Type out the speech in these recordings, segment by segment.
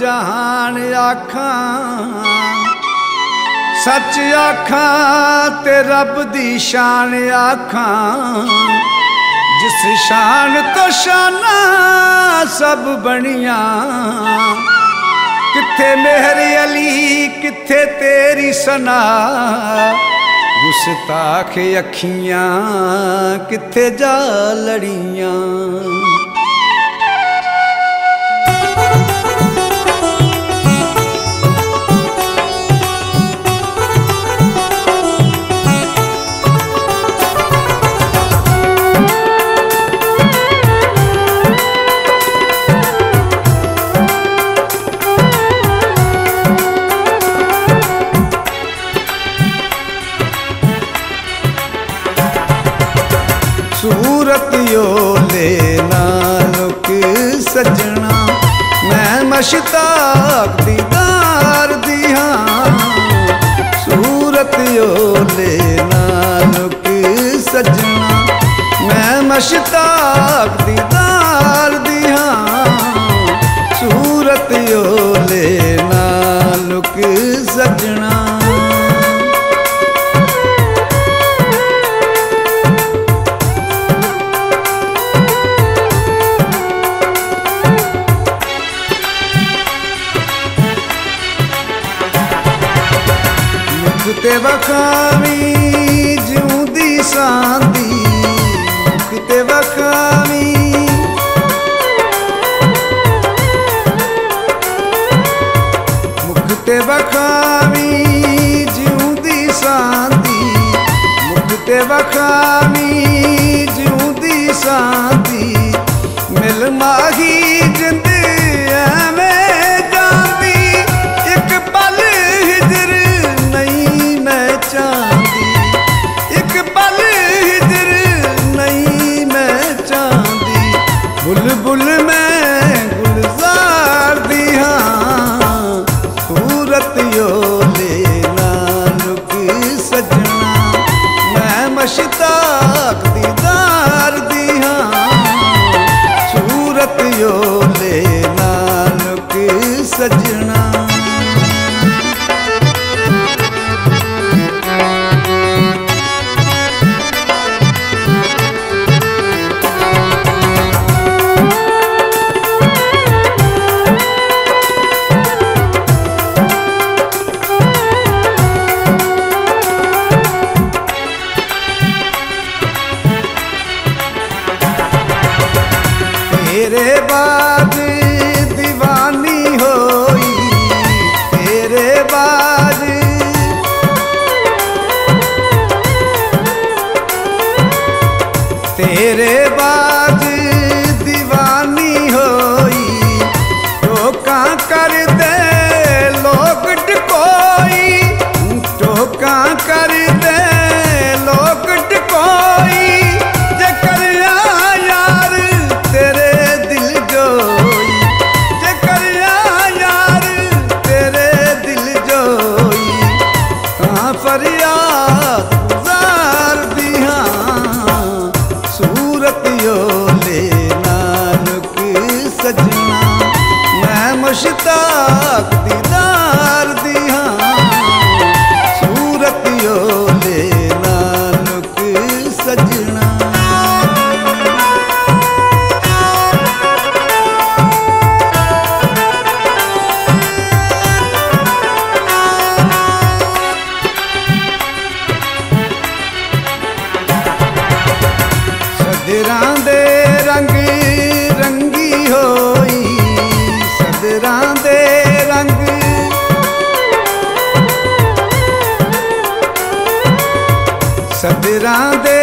ਜਹਾਨ ਆਖਾਂ, ਸੱਚ ਆਖਾਂ ਤੇ ਰੱਬ ਦੀ ਸ਼ਾਨ ਆਖਾਂ। ਜਿਸ ਸ਼ਾਨ ਤੋਂ ਸ਼ਾਨਾ ਸਭ ਬਣੀਆਂ, ਕਿੱਥੇ ਮਿਹਰ ਅਲੀ, ਕਿੱਥੇ ਤੇਰੀ ਸਨਾ। ਗੁਸਤਾਖ ਅੱਖੀਆਂ ਕਿੱਥੇ ਜਾ ਲੜੀਆਂ। मूरत योले नानक सजना। मैं मशताक दीदार दिया सूरत योले नानक सजना। मैं मशताक दीदार दिया सूरत योले नानक सजना। ਤੇ ਵਖਾਵੀ ਜਿਉਂਦੀ ਸਾਂਦੀ ਮੁਖ ਤੇ ਵਖਾਵੀ ਮੁਖ ਤੇ ਵਖਾਵੀ पतियो देना नुकी सजना। मैं मशताक तेरे बाद सूरत ले नानक सजना। मैं मुश्ताक दीदार mirada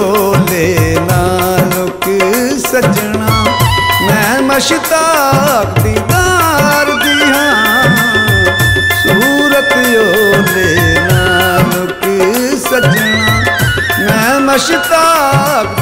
ले नानक सजना। मैं मशताक दीदार दिया। सूरत यो ले नानक सजना। मैं मशताक